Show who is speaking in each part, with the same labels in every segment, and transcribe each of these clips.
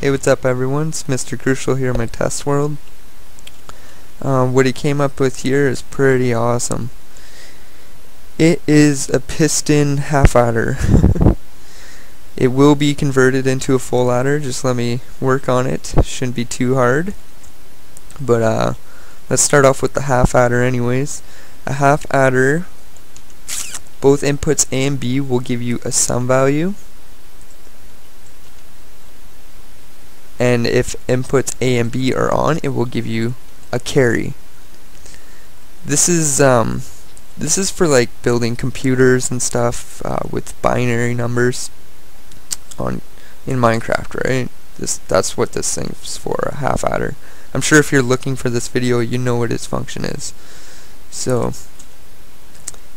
Speaker 1: Hey, what's up everyone? It's Mr. Crucial here in my test world. Um, what he came up with here is pretty awesome. It is a piston half adder. it will be converted into a full adder, just let me work on it. Shouldn't be too hard. But uh, let's start off with the half adder anyways. A half adder, both inputs A and B will give you a sum value. And if inputs A and B are on it will give you a carry. This is um, this is for like building computers and stuff uh, with binary numbers on in Minecraft right? This that's what this thing's for a half adder. I'm sure if you're looking for this video you know what its function is. So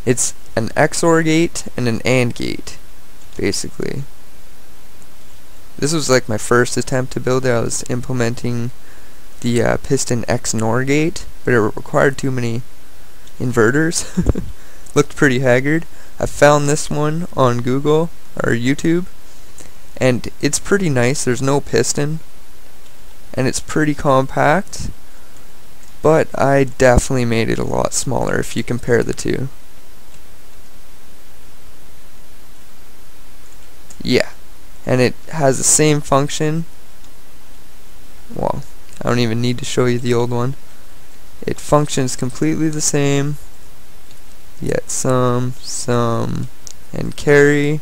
Speaker 1: it's an XOR gate and an AND gate basically this was like my first attempt to build it. I was implementing the uh, piston XNOR gate, but it required too many inverters. Looked pretty haggard. I found this one on Google or YouTube, and it's pretty nice. There's no piston, and it's pretty compact, but I definitely made it a lot smaller if you compare the two. Yeah and it has the same function. Well I don't even need to show you the old one. It functions completely the same yet sum sum and carry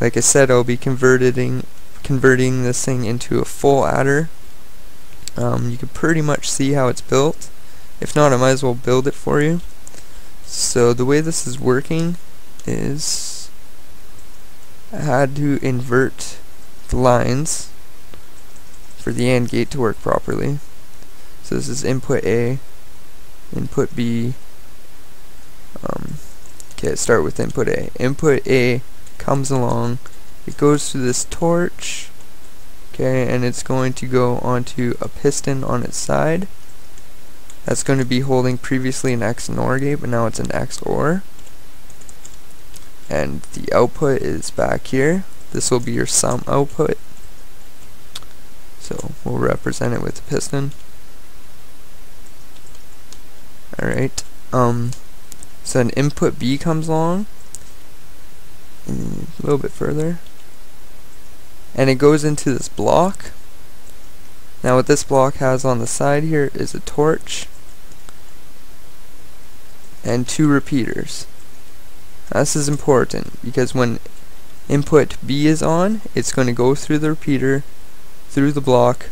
Speaker 1: like I said I'll be converting converting this thing into a full adder. Um, you can pretty much see how it's built. If not I might as well build it for you. So the way this is working is I had to invert the lines for the AND gate to work properly. So this is input A, input B. Um, okay, start with input A. Input A comes along, it goes through this torch, okay, and it's going to go onto a piston on its side. That's going to be holding previously an XNOR gate, but now it's an XOR and the output is back here. This will be your sum output. So we'll represent it with the piston. Alright um so an input B comes along. A little bit further. And it goes into this block. Now what this block has on the side here is a torch. And two repeaters this is important because when input B is on, it's going to go through the repeater, through the block,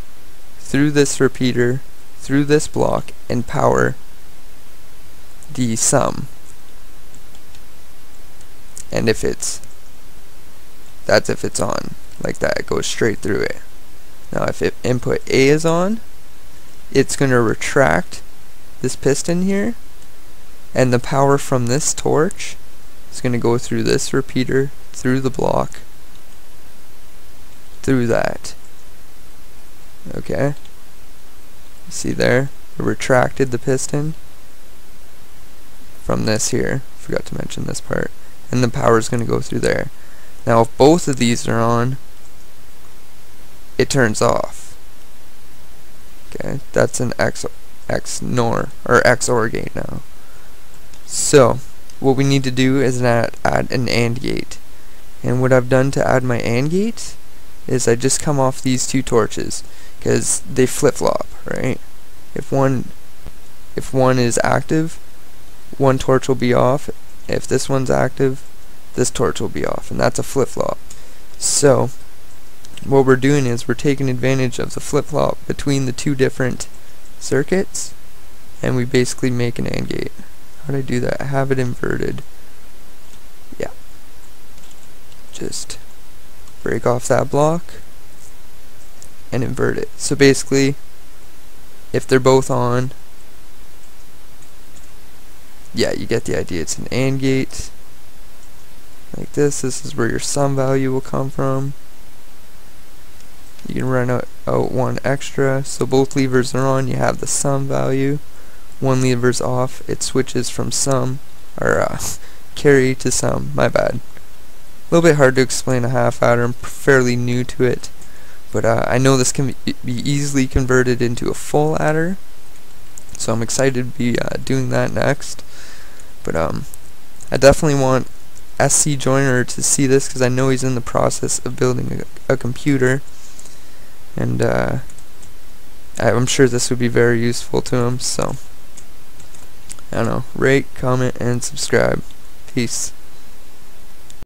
Speaker 1: through this repeater, through this block, and power the sum. And if it's, that's if it's on, like that, it goes straight through it. Now if it, input A is on, it's going to retract this piston here, and the power from this torch it's going to go through this repeater, through the block, through that. Okay? See there? It retracted the piston from this here. Forgot to mention this part. And the power is going to go through there. Now if both of these are on, it turns off. Okay, that's an X, X NOR, or XOR gate now. So, what we need to do is add, add an AND gate. And what I've done to add my AND gate is I just come off these two torches because they flip-flop, right? If one if one is active, one torch will be off. If this one's active, this torch will be off, and that's a flip-flop. So, what we're doing is we're taking advantage of the flip-flop between the two different circuits, and we basically make an AND gate. How do I do that? Have it inverted. Yeah. Just break off that block and invert it. So basically, if they're both on, yeah, you get the idea. It's an AND gate. Like this, this is where your sum value will come from. You can run out, out one extra, so both levers are on, you have the sum value one lever's off, it switches from sum, or uh, carry to sum, my bad. A little bit hard to explain a half adder, I'm fairly new to it, but uh, I know this can be easily converted into a full adder. So I'm excited to be uh, doing that next. But um, I definitely want SC Joiner to see this because I know he's in the process of building a, a computer. And uh, I'm sure this would be very useful to him so I don't know. Rate comment and subscribe. Peace